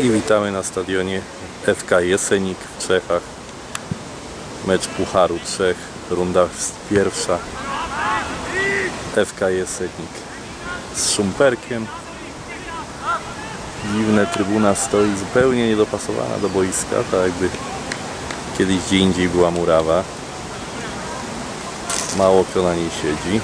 I witamy na stadionie FK Jesenik w Czechach. Mecz Pucharu Czech, runda pierwsza. FK Jesenik z Szumperkiem. Dziwne trybuna stoi zupełnie niedopasowana do boiska, tak jakby kiedyś gdzie indziej była murawa. Mało kto na niej siedzi.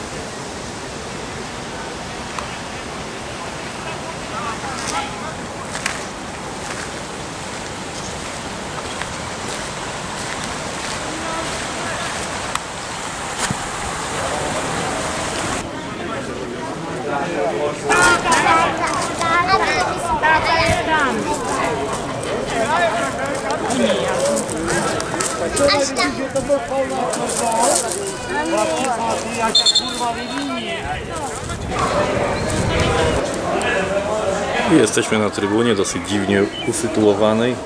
Jesteśmy na trybunie dosyć dziwnie usytuowanej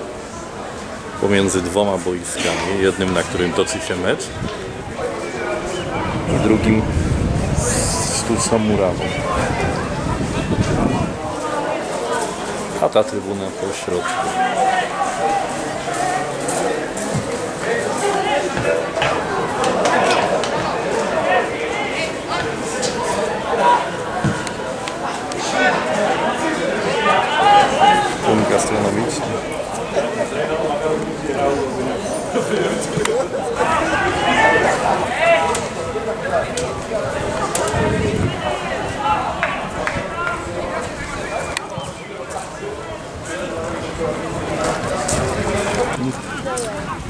pomiędzy dwoma boiskami. Jednym, na którym toczy się mecz i drugim z sztuczną murawą. A ta trybuna po środku.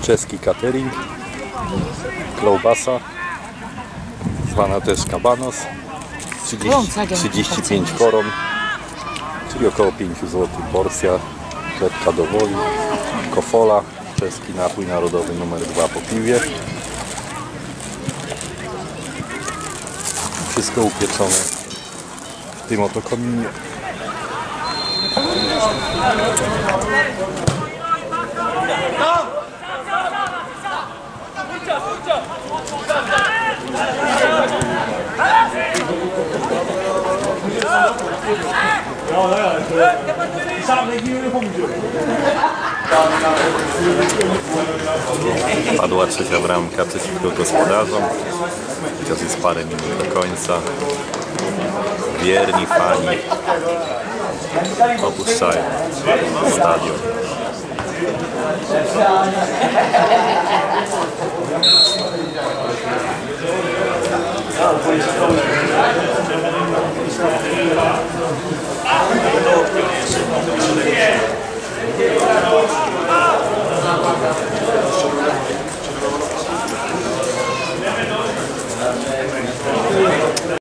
Czeski catering, kloubasa, zwana też kabanos, 30, 35 koron, czyli około 5 zł porcja, chlebka do woli, kofola, czeski napój narodowy numer 2 po piwie. Wszystko upieczone w tym oto kominie. Padła trzecia bramka przeciwko gospodarzom. Chociaż jest parę minut do końca. Wierni fani opuszczają stadion.